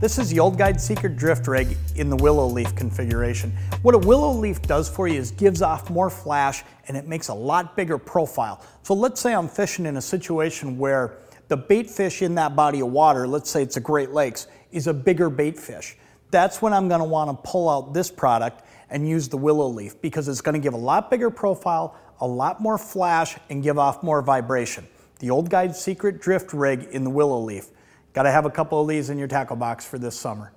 This is the Old Guide Secret Drift Rig in the willow leaf configuration. What a willow leaf does for you is gives off more flash and it makes a lot bigger profile. So let's say I'm fishing in a situation where the bait fish in that body of water, let's say it's a Great Lakes, is a bigger bait fish. That's when I'm gonna to want to pull out this product and use the willow leaf because it's gonna give a lot bigger profile, a lot more flash, and give off more vibration. The Old Guide Secret Drift Rig in the willow leaf. Got to have a couple of these in your tackle box for this summer.